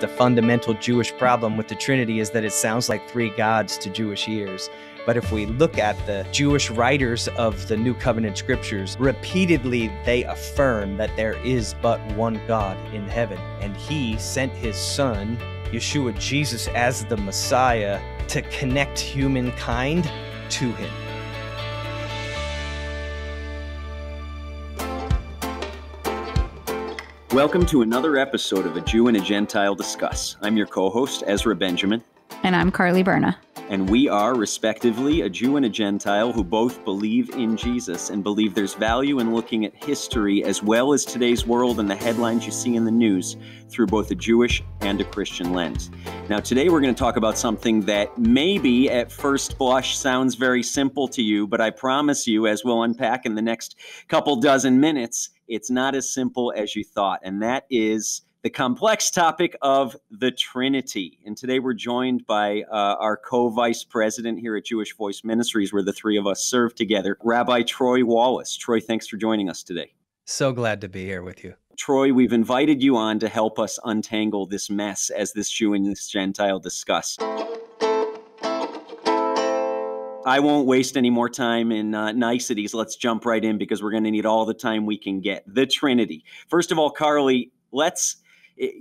the fundamental Jewish problem with the Trinity is that it sounds like three gods to Jewish ears. But if we look at the Jewish writers of the New Covenant scriptures, repeatedly they affirm that there is but one God in heaven. And He sent His Son, Yeshua Jesus, as the Messiah to connect humankind to Him. Welcome to another episode of A Jew and a Gentile Discuss. I'm your co host, Ezra Benjamin. And I'm Carly Berna. And we are, respectively, a Jew and a Gentile who both believe in Jesus and believe there's value in looking at history as well as today's world and the headlines you see in the news through both a Jewish and a Christian lens. Now, today we're going to talk about something that maybe at first blush sounds very simple to you, but I promise you, as we'll unpack in the next couple dozen minutes, it's not as simple as you thought. And that is the complex topic of the Trinity. And today we're joined by uh, our co vice president here at Jewish Voice Ministries, where the three of us serve together, Rabbi Troy Wallace. Troy, thanks for joining us today. So glad to be here with you. Troy, we've invited you on to help us untangle this mess as this Jew and this Gentile discuss. I won't waste any more time in uh, niceties. Let's jump right in because we're going to need all the time we can get. The Trinity. First of all, Carly, let's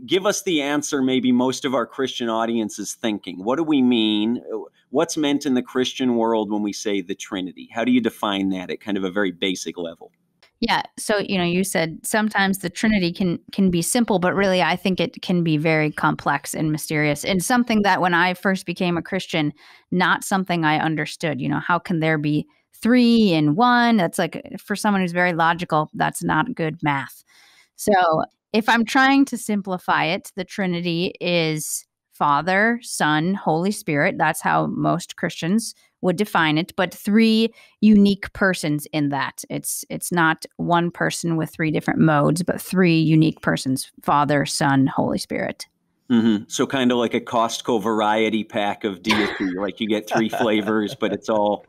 give us the answer maybe most of our Christian audience is thinking. What do we mean? What's meant in the Christian world when we say the Trinity? How do you define that at kind of a very basic level? Yeah, so you know, you said sometimes the Trinity can can be simple, but really I think it can be very complex and mysterious. And something that when I first became a Christian, not something I understood. You know, how can there be three in one? That's like for someone who's very logical, that's not good math. So if I'm trying to simplify it, the Trinity is Father, Son, Holy Spirit. That's how most Christians would define it, but three unique persons in that. It's it's not one person with three different modes, but three unique persons: Father, Son, Holy Spirit. Mm-hmm. So kind of like a Costco variety pack of deity, like you get three flavors, but it's all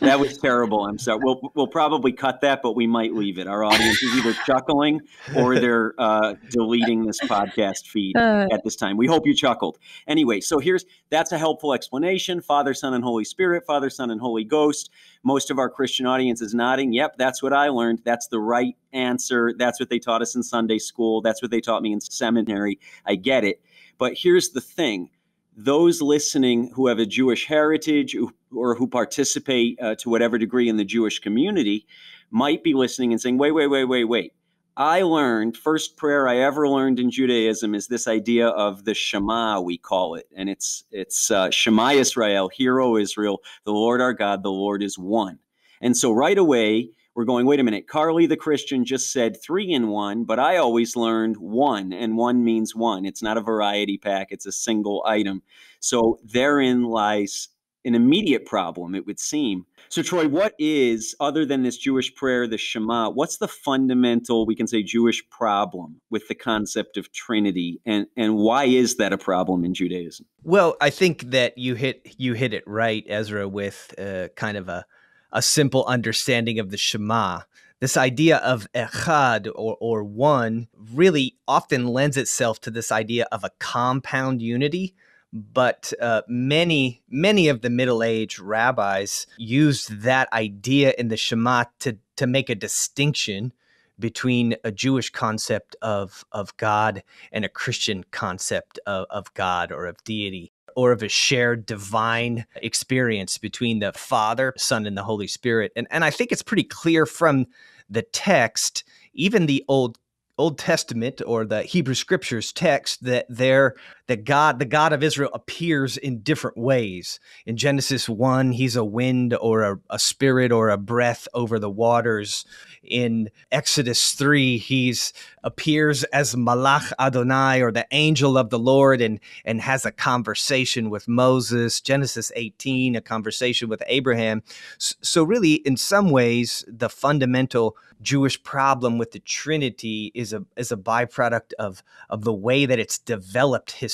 that was terrible. I'm sorry. We'll we'll probably cut that, but we might leave it. Our audience is either chuckling or they're uh, deleting this podcast feed uh, at this time. We hope you chuckled. Anyway, so here's that's a helpful explanation: Father, Son, and Holy Spirit. Father, Son, and Holy Ghost. Most of our Christian audience is nodding. Yep, that's what I learned. That's the right answer. That's what they taught us in Sunday school. That's what they taught me in seminary. I get it. But here's the thing those listening who have a Jewish heritage or who participate uh, to whatever degree in the Jewish community might be listening and saying, wait, wait, wait, wait, wait. I learned, first prayer I ever learned in Judaism is this idea of the Shema, we call it. And it's, it's uh, Shema Israel, Hear, O Israel, the Lord our God, the Lord is one. And so right away, we're going, wait a minute, Carly the Christian just said three in one, but I always learned one, and one means one. It's not a variety pack, it's a single item. So therein lies an immediate problem, it would seem. So, Troy, what is, other than this Jewish prayer, the Shema, what's the fundamental, we can say, Jewish problem with the concept of Trinity? And, and why is that a problem in Judaism? Well, I think that you hit you hit it right, Ezra, with uh, kind of a a simple understanding of the Shema. This idea of echad or, or one really often lends itself to this idea of a compound unity. But uh, many, many of the Middle Age rabbis used that idea in the Shema to, to make a distinction between a Jewish concept of, of God and a Christian concept of, of God or of deity or of a shared divine experience between the Father, Son, and the Holy Spirit. And, and I think it's pretty clear from the text, even the Old Old Testament or the Hebrew Scriptures text that there that God, the God of Israel, appears in different ways. In Genesis one, He's a wind or a, a spirit or a breath over the waters. In Exodus three, He's appears as Malach Adonai or the angel of the Lord and and has a conversation with Moses. Genesis eighteen, a conversation with Abraham. So really, in some ways, the fundamental Jewish problem with the Trinity is a is a byproduct of of the way that it's developed historically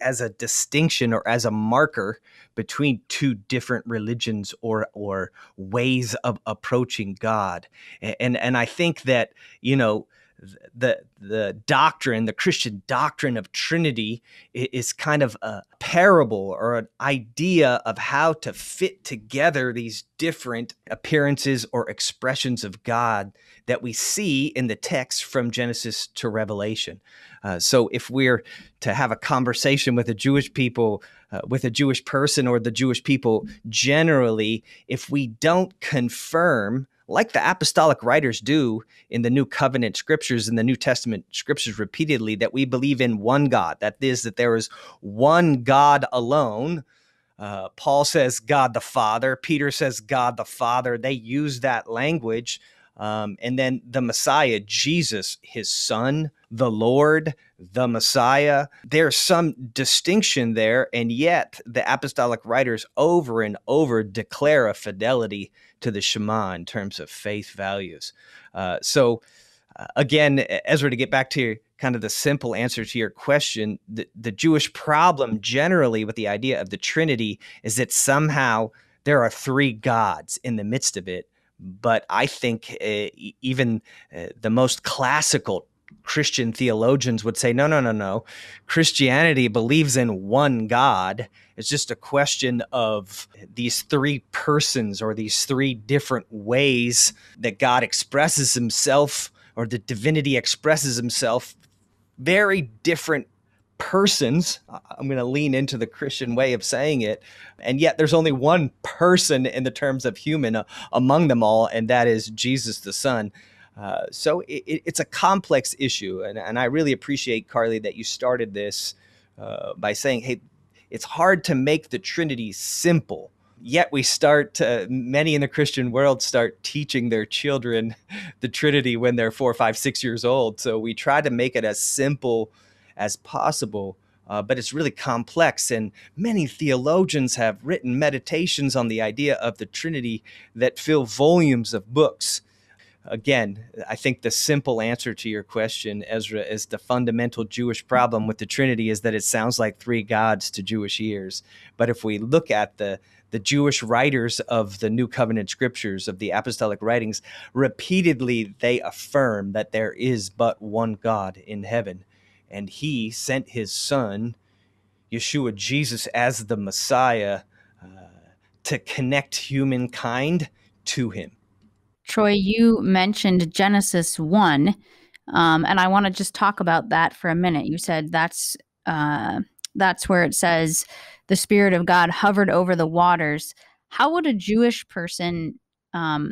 as a distinction or as a marker between two different religions or or ways of approaching God. And and I think that, you know, the the doctrine, the Christian doctrine of Trinity, is kind of a parable or an idea of how to fit together these different appearances or expressions of God that we see in the text from Genesis to Revelation. Uh, so, if we're to have a conversation with a Jewish people, uh, with a Jewish person, or the Jewish people generally, if we don't confirm like the apostolic writers do in the New Covenant scriptures, in the New Testament scriptures repeatedly, that we believe in one God. That is, that there is one God alone. Uh, Paul says God the Father. Peter says God the Father. They use that language. Um, and then the Messiah, Jesus, his son, the Lord, the Messiah. There's some distinction there, and yet the apostolic writers over and over declare a fidelity to the Shema in terms of faith values. Uh, so, uh, again, Ezra, to get back to kind of the simple answer to your question, the, the Jewish problem generally with the idea of the Trinity is that somehow there are three gods in the midst of it. But I think uh, even uh, the most classical Christian theologians would say, no, no, no, no. Christianity believes in one God. It's just a question of these three persons or these three different ways that God expresses himself or the divinity expresses himself. Very different persons. I'm going to lean into the Christian way of saying it. And yet there's only one person in the terms of human uh, among them all, and that is Jesus the Son. Uh, so it, it's a complex issue, and, and I really appreciate Carly that you started this uh, by saying, "Hey, it's hard to make the Trinity simple." Yet we start, many in the Christian world start teaching their children the Trinity when they're four, five, six years old. So we try to make it as simple as possible. Uh, but it's really complex. And many theologians have written meditations on the idea of the Trinity that fill volumes of books again, I think the simple answer to your question, Ezra, is the fundamental Jewish problem with the Trinity is that it sounds like three gods to Jewish ears. But if we look at the the Jewish writers of the New Covenant scriptures, of the apostolic writings, repeatedly they affirm that there is but one God in heaven. And he sent his son, Yeshua Jesus, as the Messiah uh, to connect humankind to him. Troy, you mentioned Genesis 1, um, and I want to just talk about that for a minute. You said that's uh, that's where it says the Spirit of God hovered over the waters. How would a Jewish person um,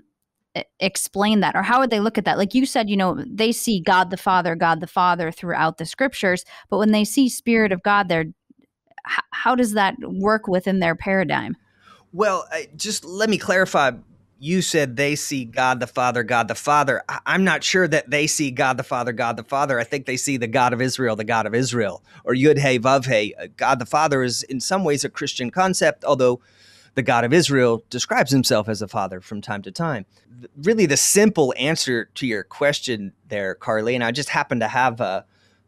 explain that, or how would they look at that? Like you said, you know, they see God the Father, God the Father throughout the scriptures, but when they see Spirit of God, there, how does that work within their paradigm? Well, just let me clarify you said they see God the Father, God the Father. I'm not sure that they see God the Father, God the Father. I think they see the God of Israel, the God of Israel, or Yud Hey Vav Hey. Uh, God the Father is in some ways a Christian concept, although the God of Israel describes himself as a father from time to time. Really, the simple answer to your question there, Carly, and I just happen to have uh,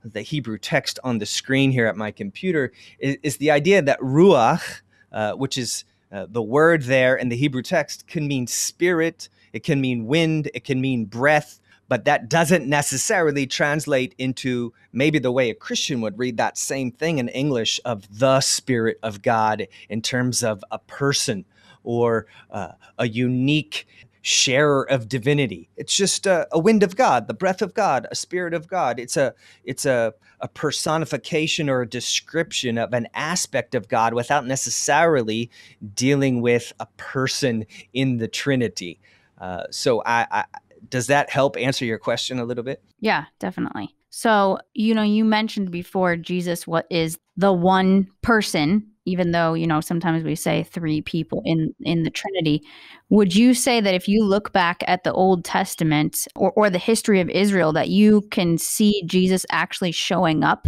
the Hebrew text on the screen here at my computer, is, is the idea that Ruach, uh, which is uh, the word there in the Hebrew text can mean spirit, it can mean wind, it can mean breath, but that doesn't necessarily translate into maybe the way a Christian would read that same thing in English of the Spirit of God in terms of a person or uh, a unique sharer of divinity. It's just a, a, wind of God, the breath of God, a spirit of God. It's a it's a, a personification or a description of an aspect of God without necessarily dealing with a person in the Trinity. Uh, so I, I does that help answer your question a little bit? Yeah, definitely. So, you know, you mentioned before Jesus what is the one person even though you know sometimes we say three people mm-hmm. in in the trinity would you say that if you look back at the old testament or, or the history of israel that you can see jesus actually showing up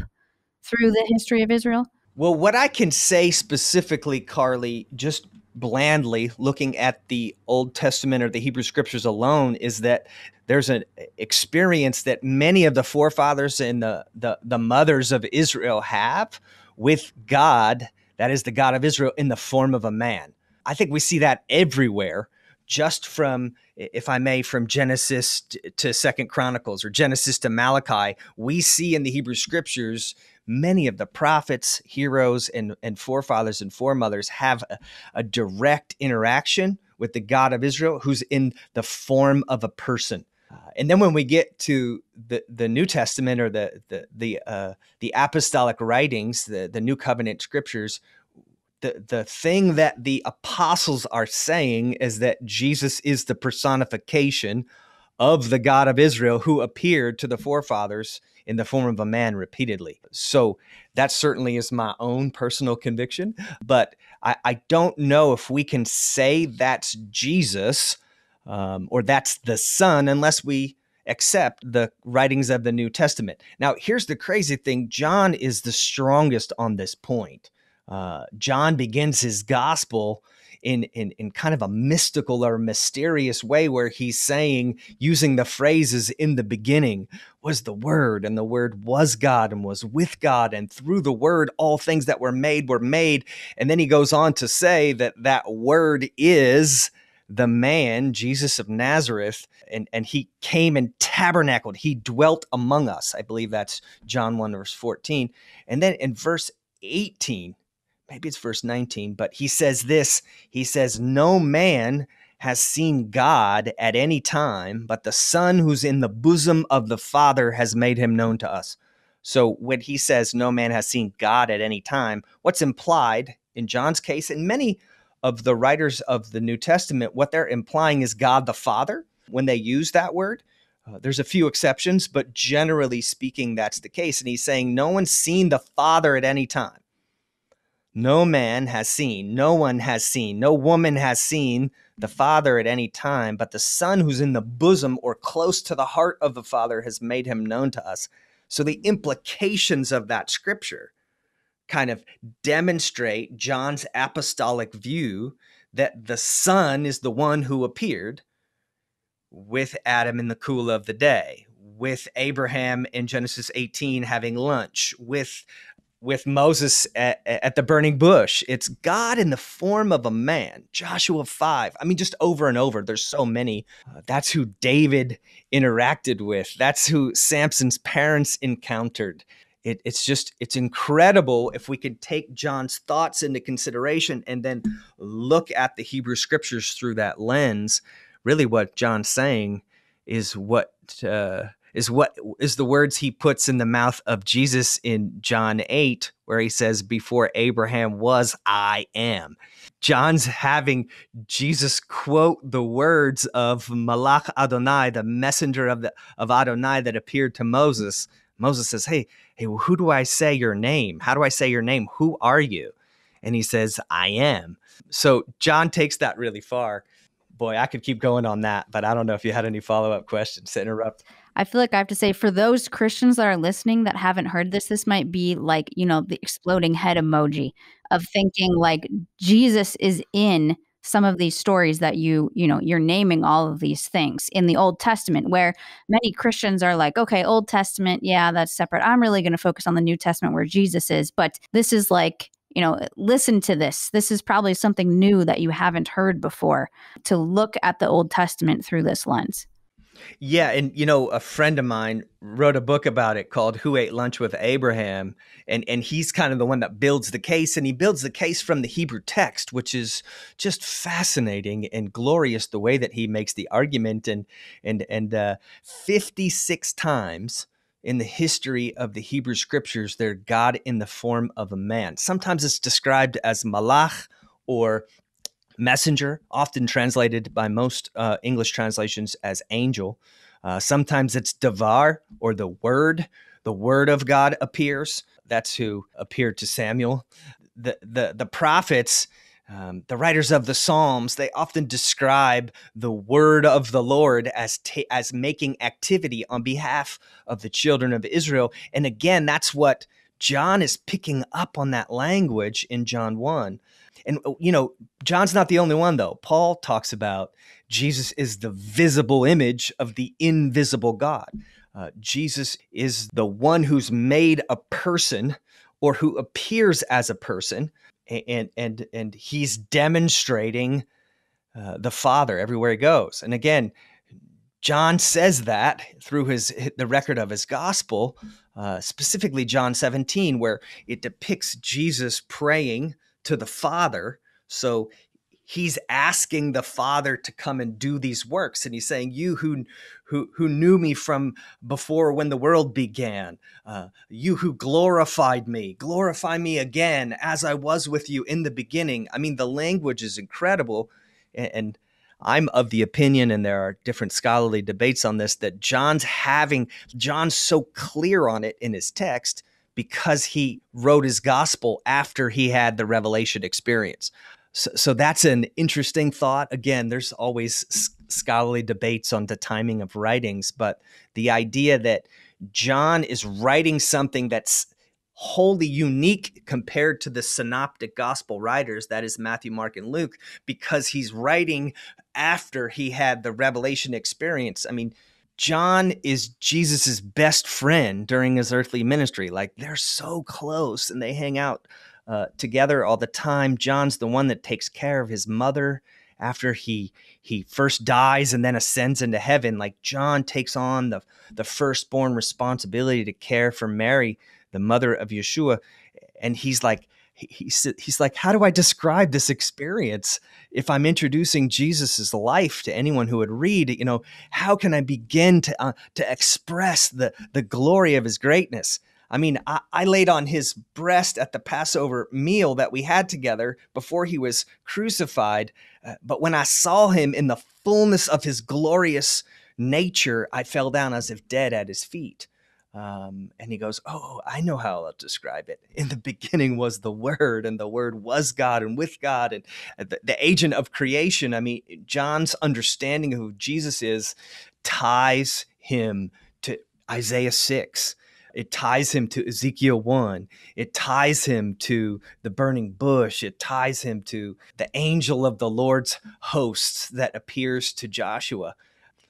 through the history of israel? Well what i can say specifically carly just blandly looking at the old testament or the hebrew scriptures alone is that there's an experience that many of the forefathers and the, the, the mothers of israel have with god that is the God of Israel in the form of a man. I think we see that everywhere, just from, if I may, from Genesis to Second Chronicles or Genesis to Malachi, we see in the Hebrew scriptures many of the prophets, heroes, and, and forefathers and foremothers have a, a direct interaction with the God of Israel who's in the form of a person. Uh, and then when we get to the, the New Testament or the the the, uh, the apostolic writings, the, the New Covenant scriptures, the the thing that the apostles are saying is that Jesus is the personification of the God of Israel who appeared to the forefathers in the form of a man repeatedly. So that certainly is my own personal conviction, but I, I don't know if we can say that's Jesus um, or that's the Son unless we accept the writings of the New Testament. Now, here's the crazy thing John is the strongest on this point. Uh, John begins his gospel in, in in kind of a mystical or mysterious way where he's saying using the phrases in the beginning was the word and the word was God and was with God and through the word all things that were made were made and then he goes on to say that that word is the man Jesus of Nazareth and and he came and tabernacled. He dwelt among us. I believe that's John 1 verse 14 and then in verse 18 maybe it's verse 19, but he says this. He says, No man has seen God at any time, but the Son who's in the bosom of the Father has made him known to us. So when he says, No man has seen God at any time, what's implied in John's case, and many of the writers of the New Testament, what they're implying is God the Father when they use that word. Uh, there's a few exceptions, but generally speaking, that's the case. And he's saying, No one's seen the Father at any time no man has seen, no one has seen, no woman has seen the Father at any time, but the Son who's in the bosom or close to the heart of the Father has made him known to us. So the implications of that scripture kind of demonstrate John's apostolic view that the Son is the one who appeared with Adam in the cool of the day, with Abraham in Genesis 18 having lunch, with with Moses at, at, the burning bush. It's God in the form of a man. Joshua 5. I mean, just over and over. There's so many. Uh, that's who David interacted with. That's who Samson's parents encountered. It, it's just, it's incredible if we could take John's thoughts into consideration and then look at the Hebrew scriptures through that lens. Really, what John's saying is what. Uh, is what is the words he puts in the mouth of Jesus in John 8 where he says before Abraham was I am. John's having Jesus quote the words of Malach Adonai, the messenger of the of Adonai that appeared to Moses. Moses says, "Hey, hey, who do I say your name? How do I say your name? Who are you?" And he says, "I am." So John takes that really far. Boy, I could keep going on that, but I don't know if you had any follow-up questions to interrupt. I feel like I have to say for those Christians that are listening that haven't heard this, this might be like, you know, the exploding head emoji of thinking like Jesus is in some of these stories that you, you know, you're naming all of these things in the Old Testament where many Christians are like, okay, Old Testament, yeah, that's separate. I'm really going to focus on the New Testament where Jesus is, but this is like you know, listen to this. This is probably something new that you haven't heard before to look at the Old Testament through this lens. Yeah, and you know, a friend of mine wrote a book about it called Who Ate Lunch with Abraham, and and he's kind of the one that builds the case and he builds the case from the Hebrew text, which is just fascinating and glorious the way that he makes the argument and and and uh 56 times in the history of the Hebrew scriptures they're God in the form of a man. Sometimes it's described as malach or messenger, often translated by most uh, English translations as angel. Uh, sometimes it's Devar or the word. The word of God appears. That's who appeared to Samuel. The the the prophets, um, the writers of the Psalms, they often describe the word of the Lord as ta- as making activity on behalf of the children of Israel. And again, that's what John is picking up on that language in John 1. And, uh, you know, John's not the only one, though. Paul talks about Jesus is the visible image of the invisible God. Uh, Jesus is the one who's made a person or who appears as a person, and, and, and he's demonstrating uh, the Father everywhere he goes. And again, John says that through his the record of his gospel, uh, specifically John 17, where it depicts Jesus praying to the Father. So he's asking the father to come and do these works and he's saying you who who who knew me from before when the world began uh, you who glorified me glorify me again as i was with you in the beginning i mean the language is incredible and, and i'm of the opinion and there are different scholarly debates on this that john's having john's so clear on it in his text because he wrote his gospel after he had the revelation experience so, so that's an interesting thought. Again, there's always scholarly debates on the timing of writings, but the idea that John is writing something that's wholly unique compared to the synoptic gospel writers that is Matthew, Mark and Luke because he's writing after he had the revelation experience. I mean, John is Jesus's best friend during his earthly ministry. Like they're so close and they hang out uh, together all the time. John's the one that takes care of his mother after he he first dies and then ascends into heaven. Like John takes on the the firstborn responsibility to care for Mary, the mother of Yeshua, and he's like he's he's like, how do I describe this experience if I'm introducing Jesus's life to anyone who would read? You know, how can I begin to uh, to express the the glory of his greatness? I mean, I, I, laid on his breast at the Passover meal that we had together before he was crucified. Uh, but when I saw him in the fullness of his glorious nature, I fell down as if dead at his feet. Um, and he goes, Oh, I know how I'll describe it. In the beginning was the Word, and the Word was God and with God, and uh, the, the agent of creation. I mean, John's understanding of who Jesus is ties him to Isaiah 6 it ties him to Ezekiel 1. It ties him to the burning bush. It ties him to the angel of the Lord's hosts that appears to Joshua.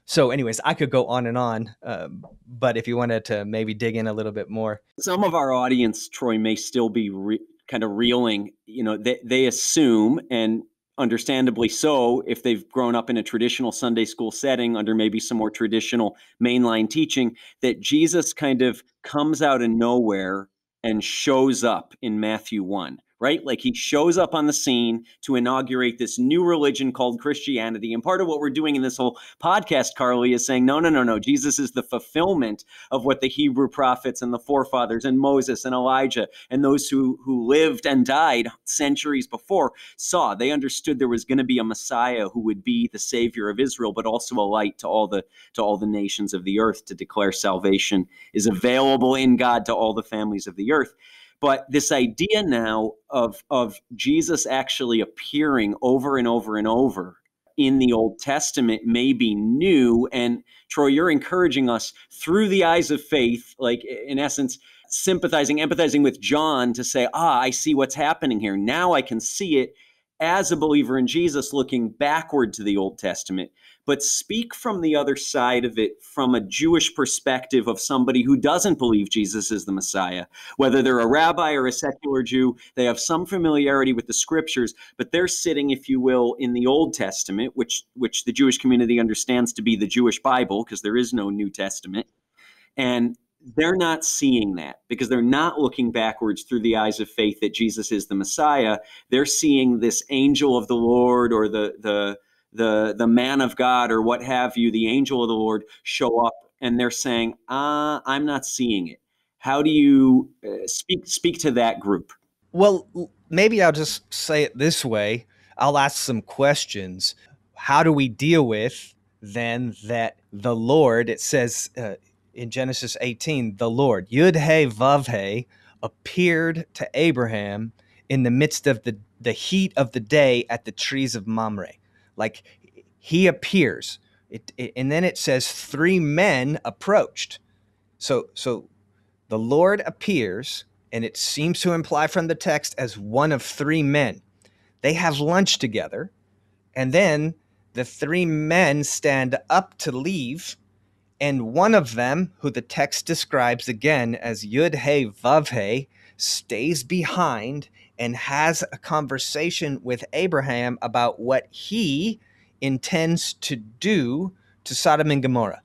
So, anyways, I could go on and on, uh, but if you wanted to maybe dig in a little bit more. Some of our audience, Troy, may still be re- kind of reeling. You know, they, they assume, and understandably so if they've grown up in a traditional Sunday school setting under maybe some more traditional mainline teaching, that Jesus kind of comes out of nowhere and shows up in Matthew 1 right? Like he shows up on the scene to inaugurate this new religion called Christianity. And part of what we're doing in this whole podcast, Carly, is saying, no, no, no, no. Jesus is the fulfillment of what the Hebrew prophets and the forefathers and Moses and Elijah and those who, who lived and died centuries before saw. They understood there was going to be a Messiah who would be the savior of Israel, but also a light to all the to all the nations of the earth to declare salvation is available in God to all the families of the earth. But this idea now of, of Jesus actually appearing over and over and over in the Old Testament may be new. And Troy, you're encouraging us through the eyes of faith, like in essence, sympathizing, empathizing with John to say, ah, I see what's happening here. Now I can see it as a believer in Jesus looking backward to the Old Testament but speak from the other side of it from a Jewish perspective of somebody who doesn't believe Jesus is the Messiah. Whether they're a rabbi or a secular Jew, they have some familiarity with the scriptures, but they're sitting, if you will, in the Old Testament, which which the Jewish community understands to be the Jewish Bible, because there is no New Testament. And they're not seeing that because they're not looking backwards through the eyes of faith that Jesus is the Messiah. They're seeing this angel of the Lord or the the the the man of God or what have you, the angel of the Lord show up and they're saying, uh, I'm not seeing it. How do you uh, speak speak to that group? Well, maybe I'll just say it this way. I'll ask some questions. How do we deal with then that the Lord, it says uh, in Genesis 18, the Lord, Yud He Vav He, appeared to Abraham in the midst of the, the heat of the day at the trees of Mamre. Like he appears, it, it, and then it says three men approached. So so the Lord appears, and it seems to imply from the text as one of three men. They have lunch together, and then the three men stand up to leave, and one of them, who the text describes again as Yud He Vav He, stays behind and has a conversation with Abraham about what he intends to do to Sodom and Gomorrah.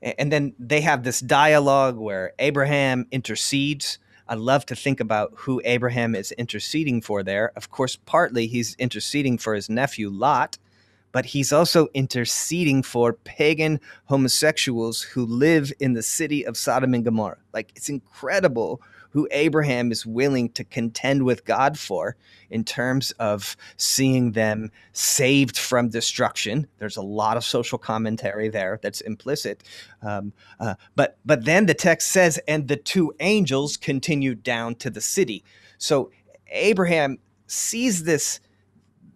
And then they have this dialogue where Abraham intercedes. I love to think about who Abraham is interceding for there. Of course, partly he's interceding for his nephew Lot, but he's also interceding for pagan homosexuals who live in the city of Sodom and Gomorrah. Like, it's incredible who Abraham is willing to contend with God for in terms of seeing them saved from destruction. There's a lot of social commentary there that's implicit. Um, uh, but but then the text says, and the two angels continued down to the city. So Abraham sees this,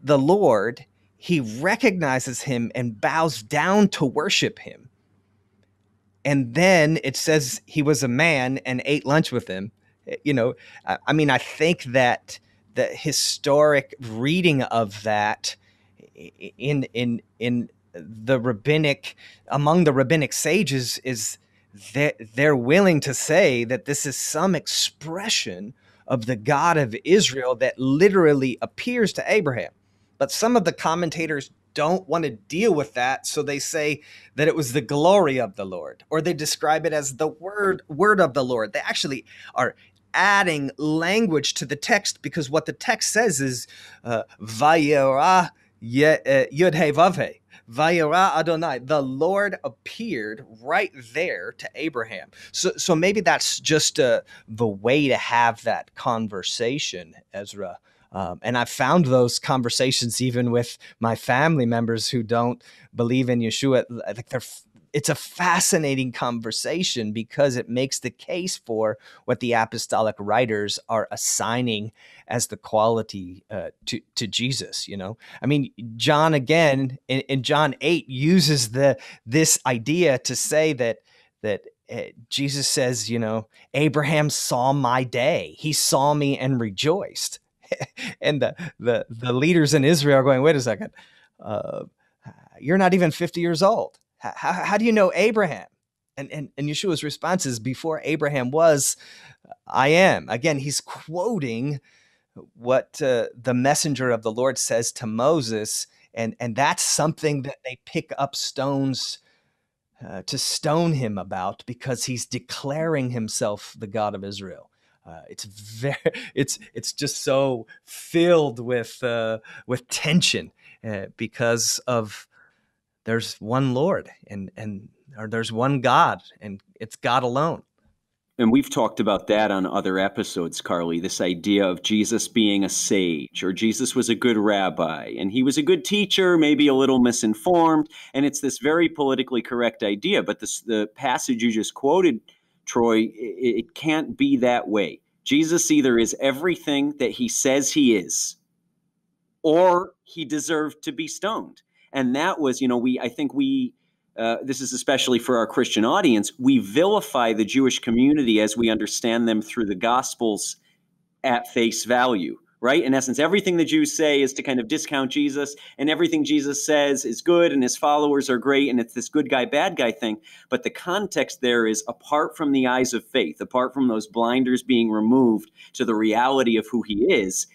the Lord. He recognizes him and bows down to worship him. And then it says he was a man and ate lunch with him. Eh, you know, I mean, I think that the historic reading of that in in in the rabbinic among the rabbinic sages is that they're willing to say that this is some expression of the God of Israel that literally appears to Abraham. But some of the commentators don't want to deal with that so they say that it was the glory of the lord or they describe it as the word word of the lord they actually are adding language to the text because what the text says is uh, Vayera uh, Yud He Vav Vayera Adonai. The Lord appeared right there to Abraham. So, so maybe that's just uh, the way to have that conversation, Ezra. Um, and I've found those conversations even with my family members who don't believe in Yeshua. Like they're it's a fascinating conversation because it makes the case for what the apostolic writers are assigning as the quality uh, to to Jesus. You know, I mean, John again in, in John eight uses the this idea to say that that uh, Jesus says, you know, Abraham saw my day; he saw me and rejoiced. and the the the leaders in Israel are going, wait a second. Uh, you're not even 50 years old how, how do you know Abraham? And, and, and Yeshua's response is, Before Abraham was, I am. Again, he's quoting what uh, the messenger of the Lord says to Moses. And, and that's something that they pick up stones uh, to stone him about because he's declaring himself the God of Israel. Uh, it's very, it's it's just so filled with uh, with tension uh, because of there's one Lord and and or there's one God and it's God alone. And we've talked about that on other episodes, Carly. This idea of Jesus being a sage, or Jesus was a good rabbi, and he was a good teacher, maybe a little misinformed. And it's this very politically correct idea. But this, the passage you just quoted, Troy, it, it can't be that way. Jesus either is everything that he says he is, or he deserved to be stoned and that was you know we i think we uh, this is especially for our christian audience we vilify the jewish community as we understand them through the gospels at face value right? In essence everything the jews say is to kind of discount jesus and everything jesus says is good and his followers are great and it's this good guy bad guy thing. But the context there is apart from the eyes of faith apart from those blinders being removed to the reality of who he is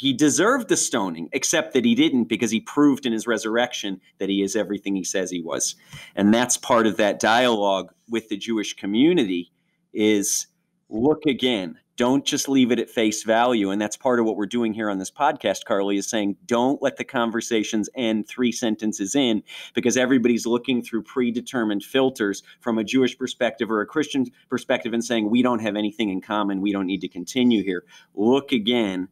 he deserved the stoning, except that he didn't because he proved in his resurrection that he is everything he says he was. And that's part of that dialogue with the Jewish community is look again. Don't just leave it at face value. And that's part of what we're doing here on this podcast, Carly, is saying don't let the conversations end three sentences in because everybody's looking through predetermined filters from a Jewish perspective or a Christian perspective and saying we don't have anything in common. We don't need to continue here. Look again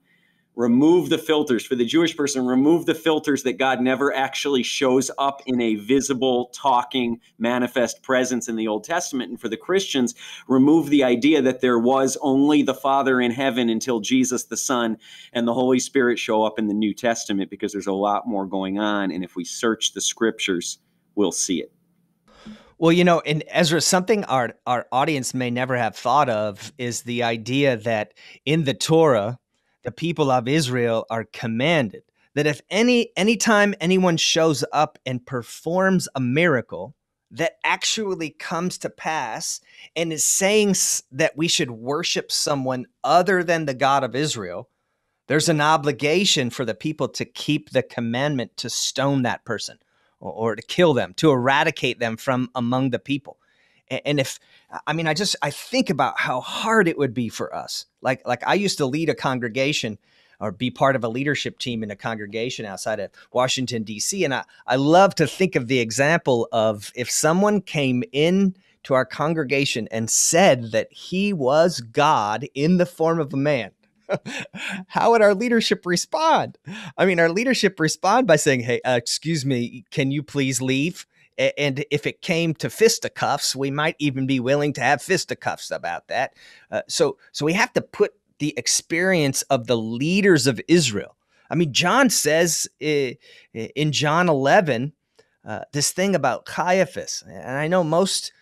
remove the filters. For the jewish person remove the filters that god never actually shows up in a visible talking manifest presence in the old testament. And for the christians remove the idea that there was only the father in heaven until jesus the son and the holy spirit show up in the new testament because there's a lot more going on. And if we search the scriptures we'll see it. Well, you know, in Ezra, something our our audience may never have thought of is the idea that in the Torah, the people of Israel are commanded that if any anytime anyone shows up and performs a miracle that actually comes to pass and is saying that we should worship someone other than the God of Israel, there's an obligation for the people to keep the commandment to stone that person. or, or to kill them, to eradicate them from among the people. And, and if I mean, I just I think about how hard it would be for us. Like like I used to lead a congregation or be part of a leadership team in a congregation outside of Washington D.C. And I I love to think of the example of if someone came in to our congregation and said that he was God in the form of a man. How would our leadership respond? I mean, our leadership respond by saying, "Hey, uh, excuse me, can you please leave?" And if it came to fisticuffs, we might even be willing to have fisticuffs about that. Uh, so, so we have to put the experience of the leaders of Israel. I mean, John says in John 11 uh, this thing about Caiaphas, and I know most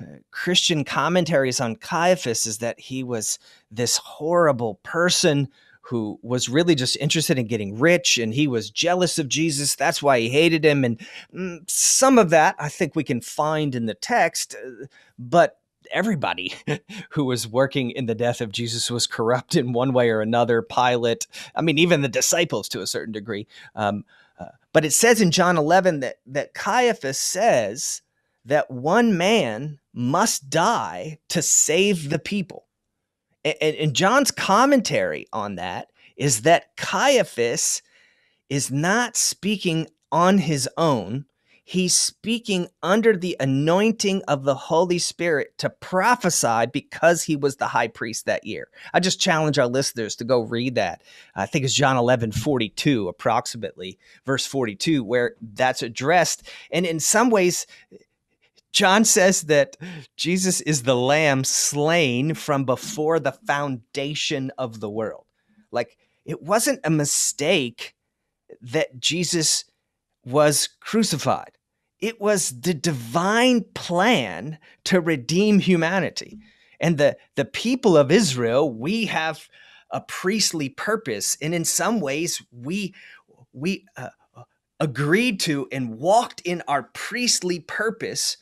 uh, Christian commentaries on Caiaphas is that he was this horrible person who was really just interested in getting rich and he was jealous of Jesus. That's why he hated him. And mm, some of that I think we can find in the text, uh, but everybody who was working in the death of Jesus was corrupt in one way or another. Pilate, I mean, even the disciples to a certain degree. Um, uh, but it says in John 11 that, that Caiaphas says that one man must die to save the people. And, and John's commentary on that is that Caiaphas is not speaking on his own. He's speaking under the anointing of the Holy Spirit to prophesy because he was the high priest that year. I just challenge our listeners to go read that. I think it's John 11, 42, approximately, verse 42, where that's addressed. And in some ways, John says that Jesus is the lamb slain from before the foundation of the world. Like it wasn't a mistake that Jesus was crucified. It was the divine plan to redeem humanity. And the, the people of Israel, we have a priestly purpose. And in some ways, we, we uh, agreed to and walked in our priestly purpose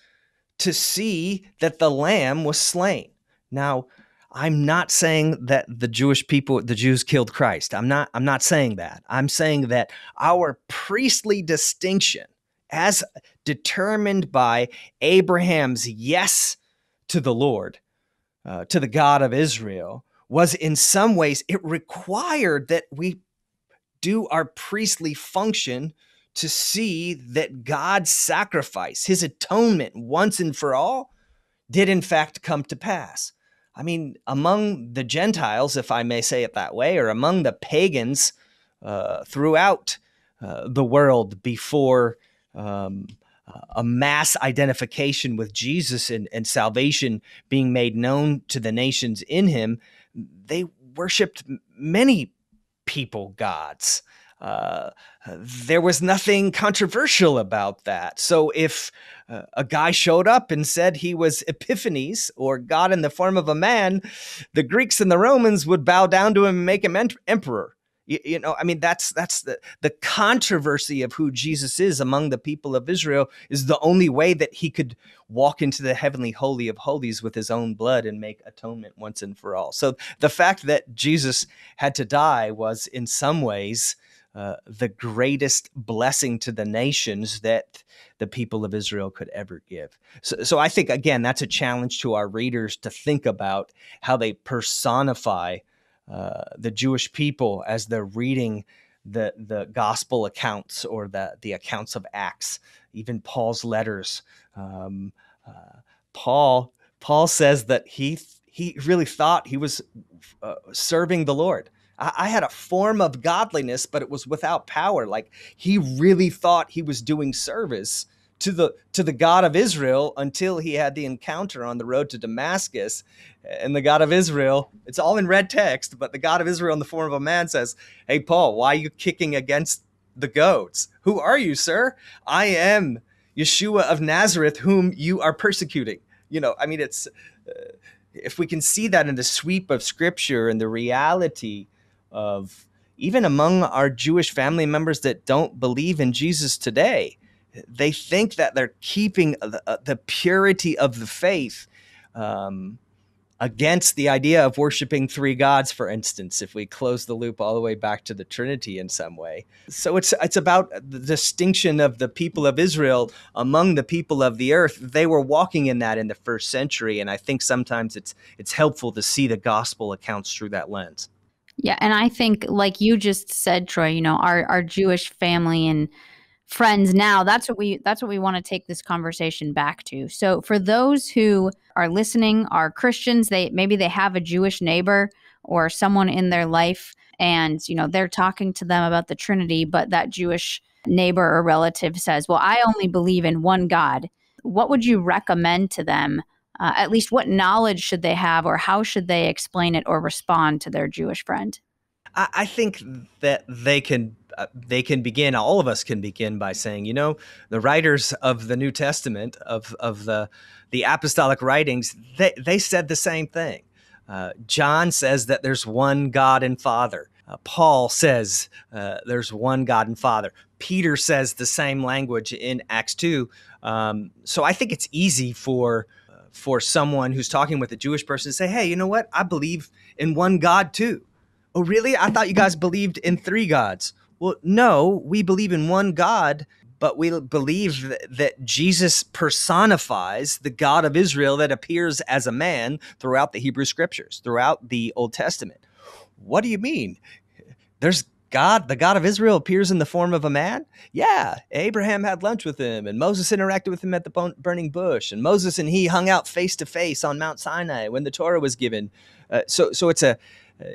to see that the lamb was slain. Now, I'm not saying that the Jewish people, the Jews killed Christ. I'm not, I'm not saying that. I'm saying that our priestly distinction, as determined by Abraham's yes to the Lord, uh, to the God of Israel, was in some ways, it required that we do our priestly function to see that God's sacrifice, his atonement once and for all, did in fact come to pass. I mean, among the Gentiles, if I may say it that way, or among the pagans uh, throughout uh, the world before um, a mass identification with Jesus and, and salvation being made known to the nations in him, they worshiped many people gods. Uh, there was nothing controversial about that. So if uh, a guy showed up and said he was Epiphanes or God in the form of a man, the Greeks and the Romans would bow down to him and make him emperor. You, you, know, I mean, that's that's the the controversy of who Jesus is among the people of Israel is the only way that he could walk into the heavenly holy of holies with his own blood and make atonement once and for all. So the fact that Jesus had to die was in some ways uh, the greatest blessing to the nations that the people of Israel could ever give. So, so I think, again, that's a challenge to our readers to think about how they personify uh, the Jewish people as they're reading the, the gospel accounts or the, the accounts of Acts, even Paul's letters. Um, uh, Paul, Paul says that he, he really thought he was uh, serving the Lord I, had a form of godliness, but it was without power. Like he really thought he was doing service to the to the God of Israel until he had the encounter on the road to Damascus. And the God of Israel, it's all in red text, but the God of Israel in the form of a man says, Hey Paul, why are you kicking against the goats? Who are you, sir? I am Yeshua of Nazareth, whom you are persecuting. You know, I mean, it's uh, if we can see that in the sweep of scripture and the reality of even among our Jewish family members that don't believe in Jesus today. They think that they're keeping the, uh, the purity of the faith um, against the idea of worshiping three gods for instance if we close the loop all the way back to the trinity in some way so it's it's about the distinction of the people of Israel among the people of the earth they were walking in that in the first century and i think sometimes it's it's helpful to see the gospel accounts through that lens yeah and i think like you just said troy you know our our jewish family and friends now that's what we that's what we want to take this conversation back to. So for those who are listening are christians they maybe they have a jewish neighbor or someone in their life and you know they're talking to them about the trinity but that jewish neighbor or relative says well i only believe in one god. What would you recommend to them uh, at least what knowledge should they have or how should they explain it or respond to their jewish friend I, I think that they can uh, they can begin. All of us can begin by saying, you know, the writers of the New Testament of of the the apostolic writings, they they said the same thing. Uh, John says that there's one God and Father. Uh, Paul says uh, there's one God and Father. Peter says the same language in Acts 2. Um, so I think it's easy for for someone who's talking with a Jewish person to say, "Hey, you know what? I believe in one God too." Oh, really? I thought you guys believed in three gods. Well, no, we believe in one God, but we believe that Jesus personifies the God of Israel that appears as a man throughout the Hebrew scriptures, throughout the Old Testament. What do you mean? There's God, the God of Israel appears in the form of a man? Yeah, Abraham had lunch with him, and Moses interacted with him at the burning bush, and Moses and he hung out face to face on Mount Sinai when the Torah was given. Uh, so, so it's a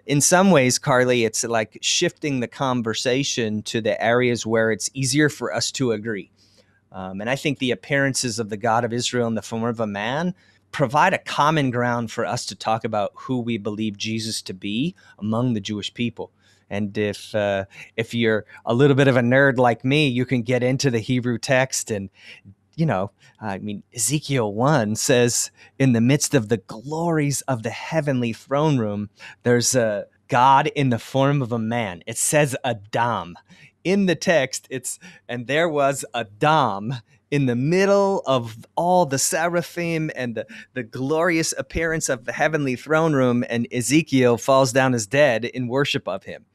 in some ways, Carly, it's like shifting the conversation to the areas where it's easier for us to agree. Um, and I think the appearances of the God of Israel in the form of a man provide a common ground for us to talk about who we believe Jesus to be among the Jewish people. And if uh, if you're a little bit of a nerd like me, you can get into the Hebrew text and you know, I mean, Ezekiel 1 says, in the midst of the glories of the heavenly throne room, there's a God in the form of a man. It says Adam. In the text, it's, and there was Adam in the middle of all the seraphim and the, the glorious appearance of the heavenly throne room, and Ezekiel falls down as dead in worship of him.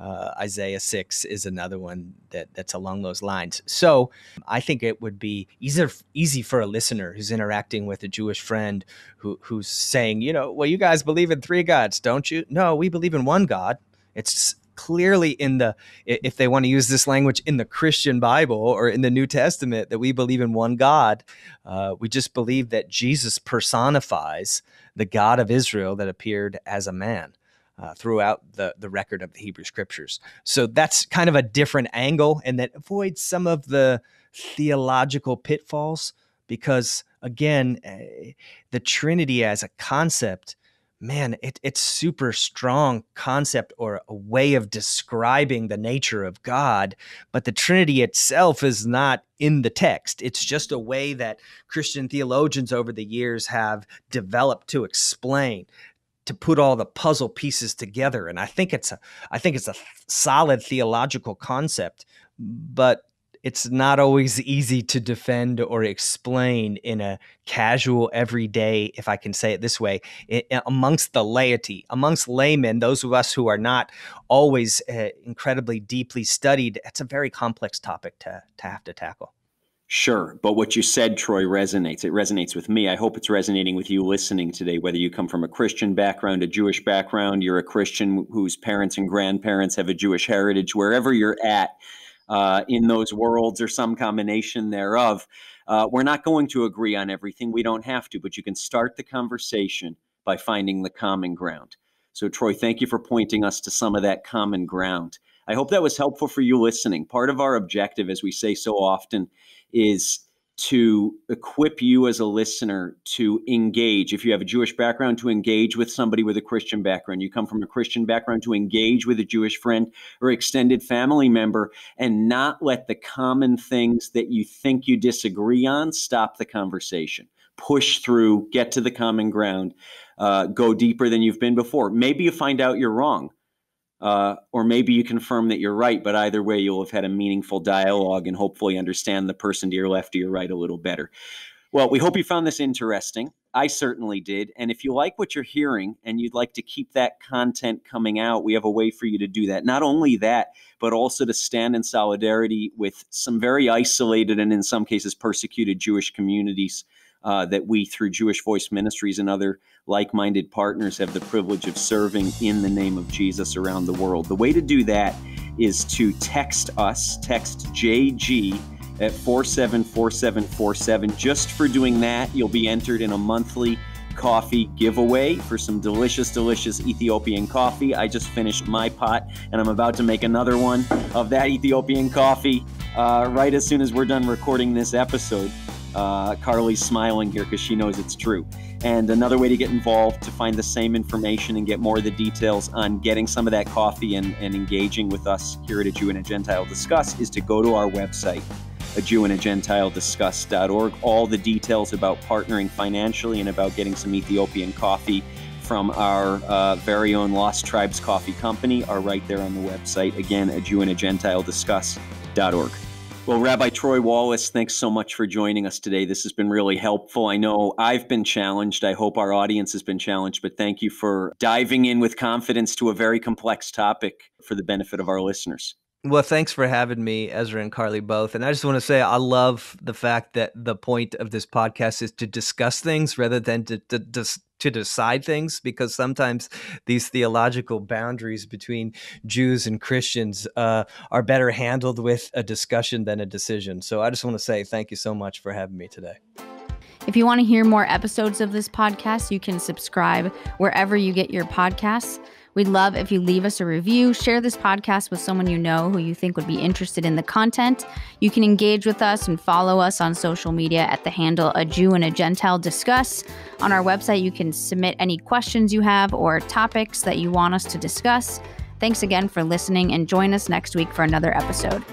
Uh, Isaiah 6 is another one that, that's along those lines. So I think it would be easier, easy for a listener who's interacting with a Jewish friend who, who's saying, you know, well, you guys believe in three gods, don't you? No, we believe in one God. It's clearly in the, if they want to use this language, in the Christian Bible or in the New Testament that we believe in one God. Uh, we just believe that Jesus personifies the God of Israel that appeared as a man uh, throughout the, the record of the Hebrew scriptures. So that's kind of a different angle and that avoids some of the theological pitfalls because, again, uh, the Trinity as a concept, man, it, it's super strong concept or a way of describing the nature of God, but the Trinity itself is not in the text. It's just a way that Christian theologians over the years have developed to explain to put all the puzzle pieces together and i think it's a i think it's a solid theological concept but it's not always easy to defend or explain in a casual everyday if i can say it this way amongst the laity amongst laymen those of us who are not always uh, incredibly deeply studied it's a very complex topic to, to have to tackle Sure. But what you said, Troy, resonates. It resonates with me. I hope it's resonating with you listening today, whether you come from a Christian background, a Jewish background, you're a Christian whose parents and grandparents have a Jewish heritage, wherever you're at uh, in those worlds or some combination thereof. Uh, we're not going to agree on everything. We don't have to, but you can start the conversation by finding the common ground. So, Troy, thank you for pointing us to some of that common ground. I hope that was helpful for you listening. Part of our objective, as we say so often, is to equip you as a listener to engage. If you have a Jewish background, to engage with somebody with a Christian background. You come from a Christian background to engage with a Jewish friend or extended family member and not let the common things that you think you disagree on stop the conversation. Push through, get to the common ground, uh, go deeper than you've been before. Maybe you find out you're wrong uh, or maybe you confirm that you're right, but either way, you'll have had a meaningful dialogue and hopefully understand the person to your left or your right a little better. Well, we hope you found this interesting. I certainly did. And if you like what you're hearing and you'd like to keep that content coming out, we have a way for you to do that. Not only that, but also to stand in solidarity with some very isolated and in some cases persecuted Jewish communities uh, that we, through Jewish Voice Ministries and other like minded partners, have the privilege of serving in the name of Jesus around the world. The way to do that is to text us, text JG at 474747. Just for doing that, you'll be entered in a monthly coffee giveaway for some delicious, delicious Ethiopian coffee. I just finished my pot and I'm about to make another one of that Ethiopian coffee uh, right as soon as we're done recording this episode. Uh, Carly's smiling here because she knows it's true. And another way to get involved to find the same information and get more of the details on getting some of that coffee and, and engaging with us here at A Jew and a Gentile Discuss is to go to our website, a Jew and a Gentile discuss.org. All the details about partnering financially and about getting some Ethiopian coffee from our uh, very own Lost Tribes Coffee Company are right there on the website. Again, a Jew and a Gentile discuss.org. Well, Rabbi Troy Wallace, thanks so much for joining us today. This has been really helpful. I know I've been challenged. I hope our audience has been challenged, but thank you for diving in with confidence to a very complex topic for the benefit of our listeners. Well, thanks for having me, Ezra and Carly both. And I just want to say I love the fact that the point of this podcast is to discuss things rather than to, to, to, to decide things, because sometimes these theological boundaries between Jews and Christians uh, are better handled with a discussion than a decision. So I just want to say thank you so much for having me today. If you want to hear more episodes of this podcast, you can subscribe wherever you get your podcasts. We'd love if you leave us a review, share this podcast with someone you know who you think would be interested in the content. You can engage with us and follow us on social media at the handle A Jew and a Gentile Discuss. On our website, you can submit any questions you have or topics that you want us to discuss. Thanks again for listening and join us next week for another episode.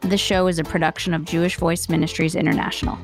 This show is a production of Jewish Voice Ministries International.